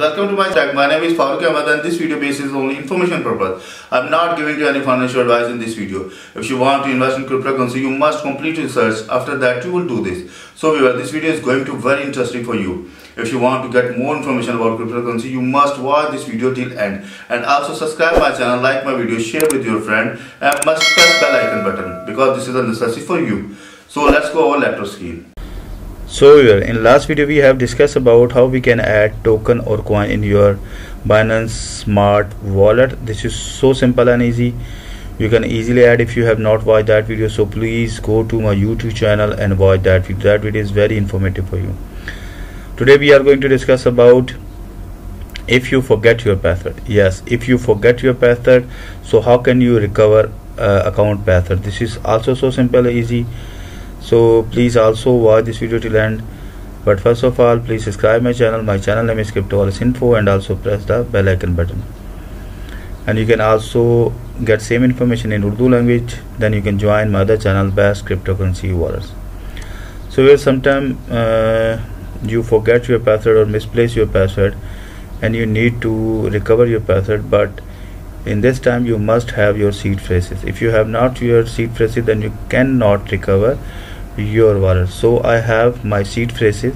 welcome to my channel. My name is Farooq Ahmed and this video base is only information purpose. I'm not giving you any financial advice in this video. If you want to invest in cryptocurrency, you must complete research. After that, you will do this. So viewer, this video is going to very interesting for you. If you want to get more information about cryptocurrency, you must watch this video till end. And also subscribe my channel, like my video, share with your friend and must press bell icon button because this is a necessity for you. So let's go over laptop screen. So in last video we have discussed about how we can add token or coin in your Binance Smart Wallet. This is so simple and easy. You can easily add if you have not watched that video. So please go to my YouTube channel and watch that video. That video is very informative for you. Today we are going to discuss about if you forget your password. Yes, if you forget your password, so how can you recover uh, account password? This is also so simple and easy so please also watch this video till end. But first of all please subscribe my channel. My channel name is Crypto Wallets Info and also press the bell icon button. And you can also get same information in urdu language. Then you can join my other channel best cryptocurrency wallets so where sometime uh, you forget your password or misplace your password and you need to recover your password. But in this time you must have your seed phrases. If you have not your seed phrases then you cannot recover your wallet so I have my seed phrases.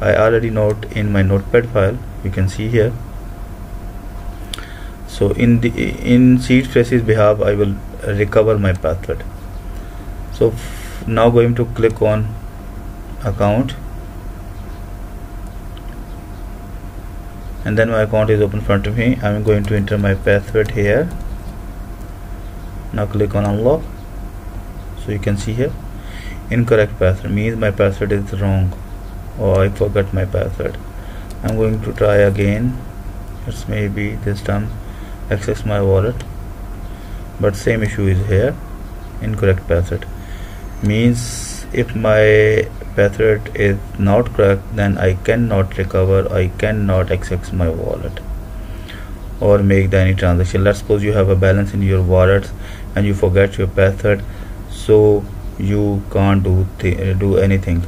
I already note in my notepad file. You can see here. So in the in seed phrases behalf I will recover my password. So now going to click on account and then my account is open in front of me. I'm going to enter my password here. Now click on unlock. So you can see here. Incorrect password means my password is wrong or I forgot my password. I'm going to try again. It's maybe this time access my wallet. But same issue is here. Incorrect password means if my password is not correct then I cannot recover I cannot access my wallet. Or make any transaction. Let's suppose you have a balance in your wallet and you forget your password so you can't do do anything.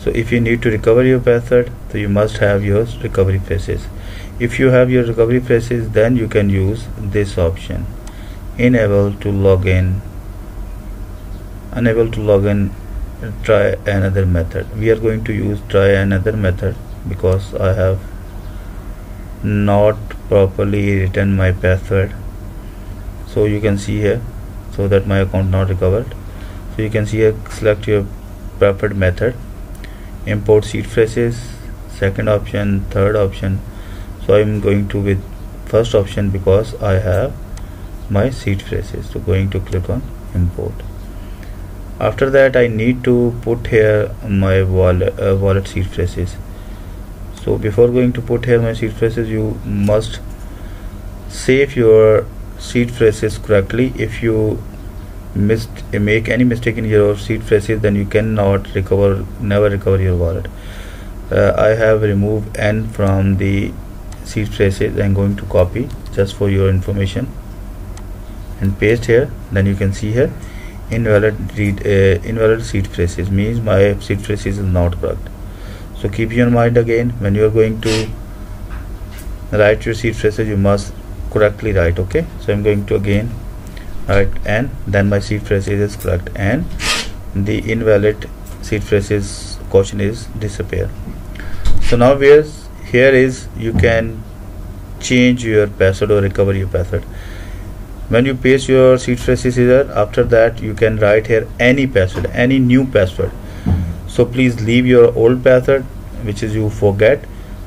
So if you need to recover your password so you must have your recovery phrases if you have your recovery phrases then you can use this option. Enable to log in unable to log in try another method. We are going to use try another method because I have not properly written my password. So you can see here so that my account not recovered. So you can see here select your preferred method import seed phrases second option third option. So I'm going to with first option because I have my seed phrases. So going to click on import after that I need to put here my wallet, uh, wallet seed phrases so before going to put here my seed phrases you must save your seed phrases correctly. If you missed make any mistake in your seed phrases then you cannot recover never recover your wallet. Uh, I have removed n from the seed phrases I'm going to copy just for your information and paste here. Then you can see here invalid read uh, invalid seed phrases means my seed phrases is not correct. So keep your mind again when you are going to write your seed phrases you must correctly write okay? So I'm going to again write and then my seed phrases is correct and the invalid seed phrases caution is disappear. So now here is you can change your password or recover your password when you paste your seed phrases here after that you can write here any password any new password. So please leave your old password which is you forget.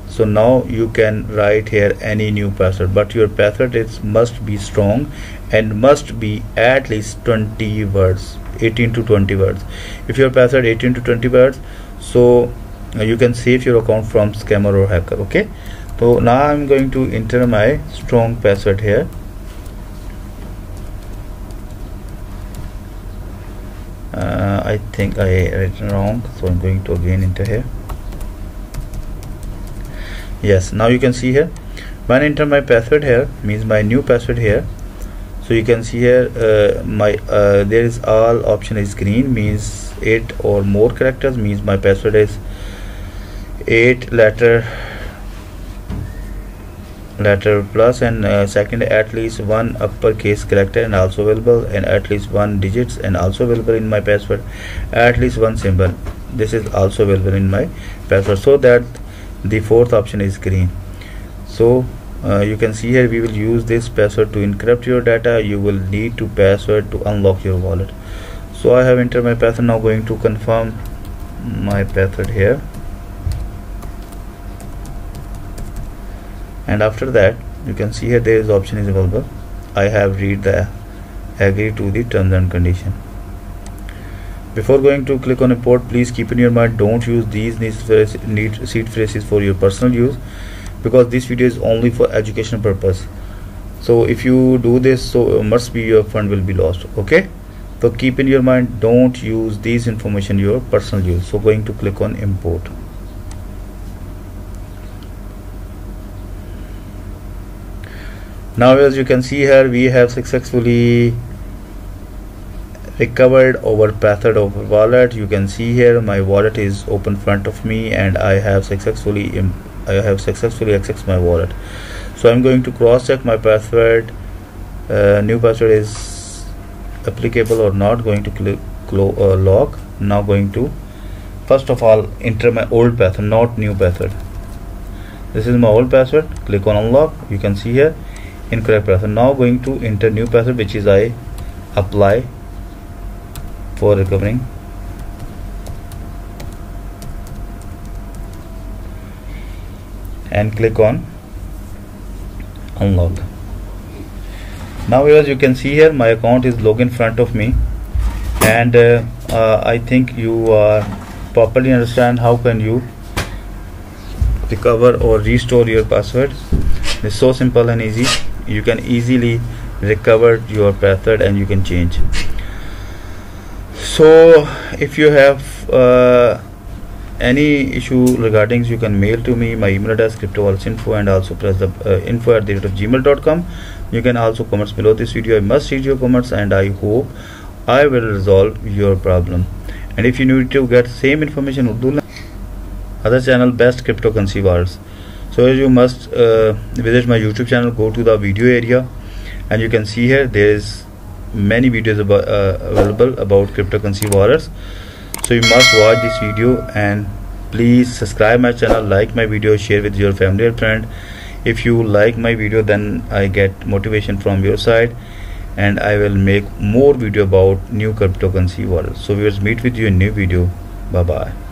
So now you can write here any new password. But your password is must be strong and must be at least 20 words 18 to 20 words. If your password 18 to 20 words so you can save your account from scammer or hacker okay? So now i'm going to enter my strong password here uh, I think I written wrong so I'm going to again enter here. Yes now you can see here. When I enter my password here means my new password here. So you can see here uh, my uh, there is all option is green means 8 or more characters means my password is 8 letter letter plus and uh, second at least one uppercase character and also available and at least one digits and also available in my password. At least one symbol. This is also available in my password so that the fourth option is green. So uh, you can see here we will use this password to encrypt your data. You will need to password to unlock your wallet. So I have entered my password. Now going to confirm my password here and after that you can see here there is option is available. I have read the agree to the terms and condition. Before going to click on import please keep in your mind don't use these need seed phrases for your personal use because this video is only for educational purpose. So if you do this so must be your fund will be lost okay? So keep in your mind don't use these information your personal use. So going to click on import now as you can see here we have successfully recovered our password of wallet. You can see here my wallet is open front of me and I have successfully I have successfully accessed my wallet. So I'm going to cross check my password. Uh, new password is applicable or not going to click uh, lock. Now going to first of all enter my old password not new password. This is my old password. Click on unlock. You can see here incorrect password now going to enter new password which is I apply for recovering. And click on unlock. Now as you can see here my account is logged in front of me. And uh, uh, I think you are properly understand how can you recover or restore your password it's so simple and easy you can easily recover your password and you can change. So if you have uh, any issue regarding you can mail to me. My email address info and also press the uh, info at the rate of gmail.com you can also comments below this video. I must read your comments and i hope i will resolve your problem. And if you need to get same information other channel best cryptocurrency wars so you must uh, visit my youtube channel go to the video area and you can see here there is many videos about, uh, available about cryptocurrency wallets so you must watch this video and please subscribe my channel like my video share with your family and friend. If you like my video then i get motivation from your side and i will make more video about new cryptocurrency wallets so we will meet with you in new video. Bye bye